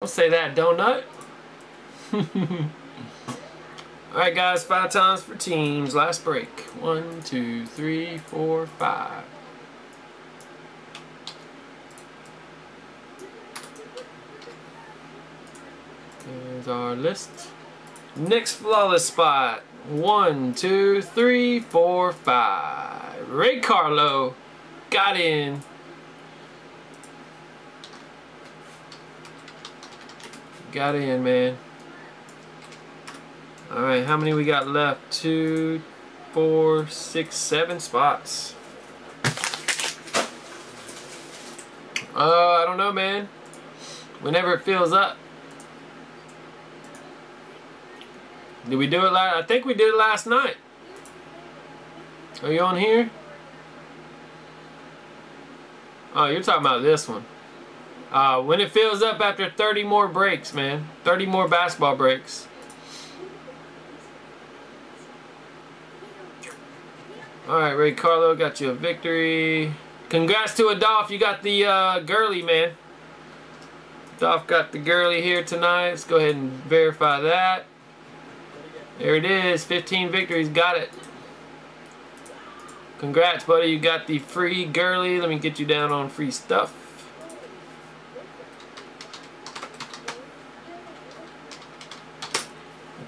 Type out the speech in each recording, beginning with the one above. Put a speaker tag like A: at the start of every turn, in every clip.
A: Don't say that, donut. Alright guys, five times for teams. Last break. One, two, three, four, five. There's our list. Next flawless spot. One, two, three, four, five. Ray Carlo got in. Got in, man. Alright, how many we got left? Two, four, six, seven spots. Uh, I don't know, man. Whenever it fills up. Did we do it last? I think we did it last night. Are you on here? Oh, you're talking about this one. Uh, when it fills up after 30 more breaks, man. 30 more basketball breaks. Alright, Ray Carlo got you a victory. Congrats to Adolph. You got the uh, Gurley, man. Adolph got the Gurley here tonight. Let's go ahead and verify that. There it is. 15 victories. Got it. Congrats, buddy. You got the free Gurley. Let me get you down on free stuff.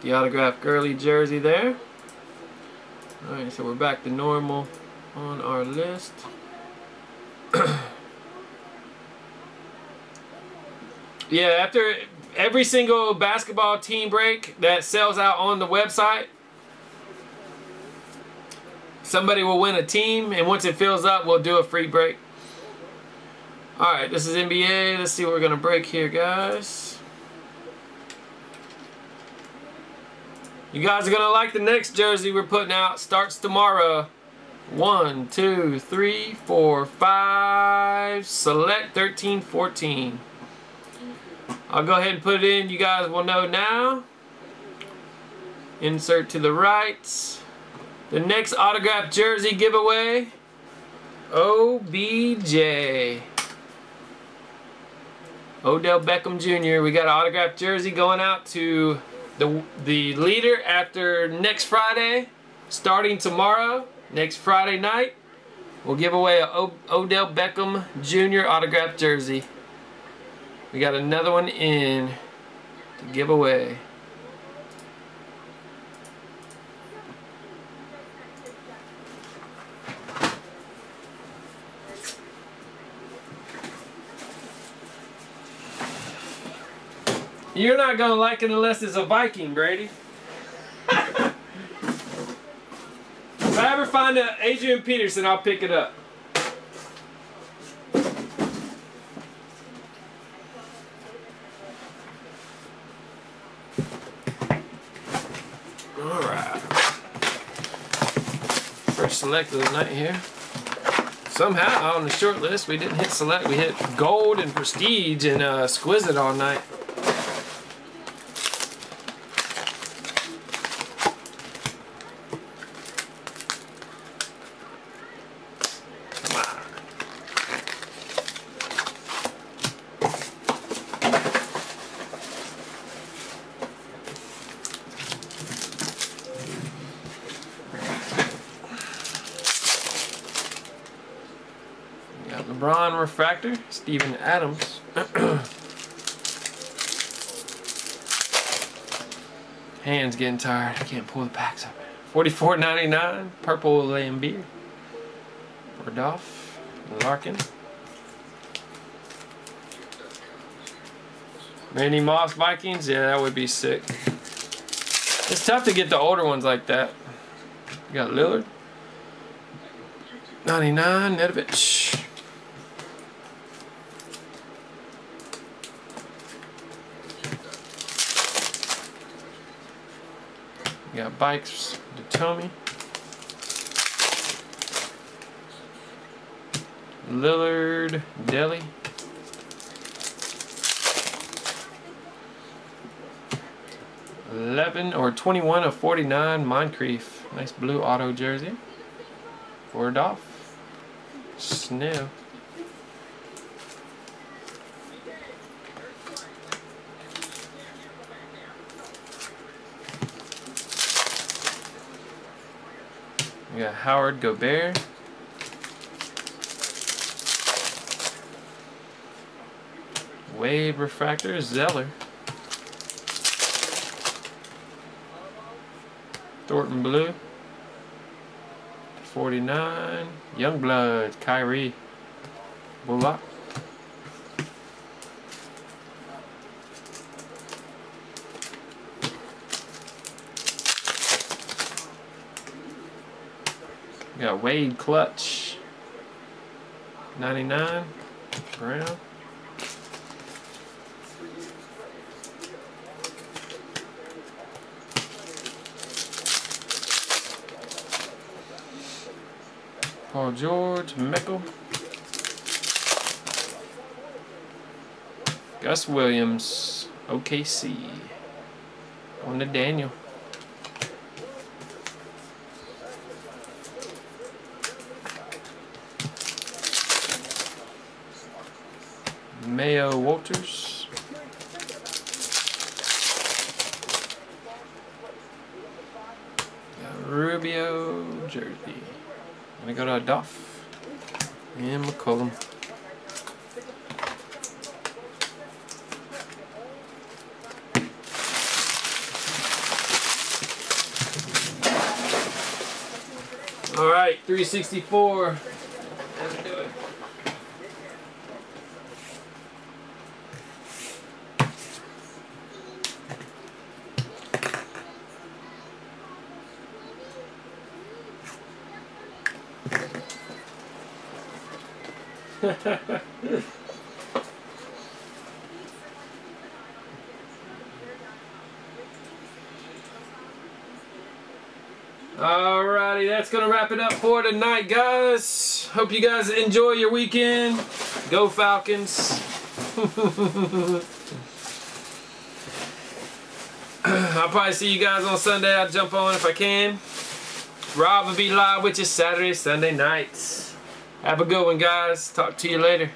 A: The autographed Gurley jersey there. Alright, so we're back to normal on our list. yeah, after every single basketball team break that sells out on the website, somebody will win a team, and once it fills up, we'll do a free break. Alright, this is NBA. Let's see what we're going to break here, guys. You guys are going to like the next jersey we're putting out. Starts tomorrow. One, two, three, four, five. Select 13, 14. I'll go ahead and put it in. You guys will know now. Insert to the right. The next autographed jersey giveaway. OBJ. Odell Beckham Jr. We got an autographed jersey going out to the, the leader after next Friday, starting tomorrow, next Friday night, we'll give away a o Odell Beckham Jr. autographed jersey. We got another one in to give away. You're not gonna like it unless it's a Viking, Brady. if I ever find an Adrian Peterson, I'll pick it up. Alright. First select of the night here. Somehow on the short list we didn't hit select, we hit gold and prestige and uh, exquisite all night. LeBron refractor, Steven Adams. Hands getting tired. I can't pull the packs up. 44.99, purple Laimbeer. Bordolph, Larkin. Randy Moss Vikings, yeah, that would be sick. It's tough to get the older ones like that. You got Lillard. 99, Nedovic. Got bikes, Tommy. Lillard, Deli. Eleven or twenty-one of forty-nine, Moncrief. Nice blue auto jersey. off. Snell. We got Howard Gobert. Wave Refractor, Zeller. Thornton Blue. 49. Youngblood, Kyrie. Bullock. Got Wade Clutch. 99. Brown. Paul George, Michael. Gus Williams, OKC. On to Daniel. Mayo Waiters. Rubio jersey. Gonna go to Duff and McCollum. All right, 364. Let's do it. Alrighty, that's gonna wrap it up for tonight, guys. Hope you guys enjoy your weekend. Go Falcons. I'll probably see you guys on Sunday. I'll jump on if I can. Rob will be live with you Saturday, Sunday nights. Have a good one, guys. Talk to you later.